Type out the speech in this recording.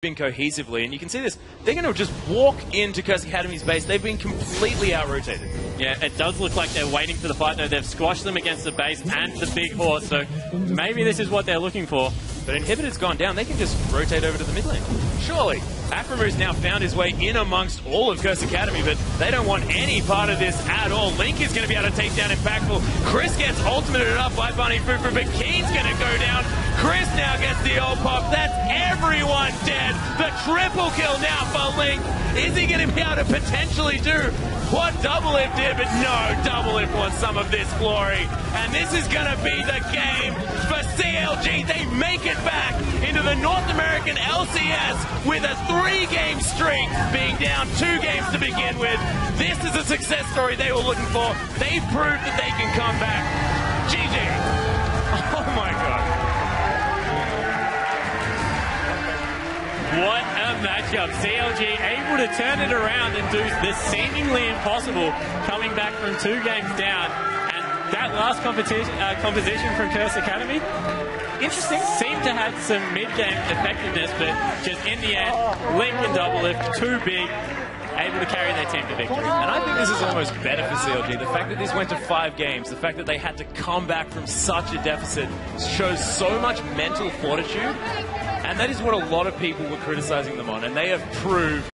cohesively, and you can see this. They're going to just walk into Curse Academy's base. They've been completely out-rotated. Yeah, it does look like they're waiting for the fight, though. They've squashed them against the base and the big horse, so maybe this is what they're looking for. But Inhibitor's gone down. They can just rotate over to the mid lane. Surely. Aphromoo's now found his way in amongst all of Curse Academy, but they don't want any part of this at all. Link is going to be able to take down Impactful. Chris gets ultimated up by Bunny FuFuu, but Keane's going to go down. Chris now gets the old pop. That's everyone dead. The triple kill now for Link. Is he going to be able to potentially do what Doublelift did? But no, Doublelift wants some of this glory. And this is going to be the game for CLG. They make it back into the North American LCS with a three-game streak, being down two games to begin with. This is a success story they were looking for. They've proved that they can come back. GG. Matchup. CLG able to turn it around and do the seemingly impossible, coming back from two games down. And that last competition, uh, composition from Curse Academy, interesting. Seemed to have some mid-game effectiveness, but just in the end, Link and Doublelift, too big, able to carry their team to victory. And I think this is almost better for CLG. The fact that this went to five games, the fact that they had to come back from such a deficit shows so much mental fortitude. And that is what a lot of people were criticizing them on. And they have proved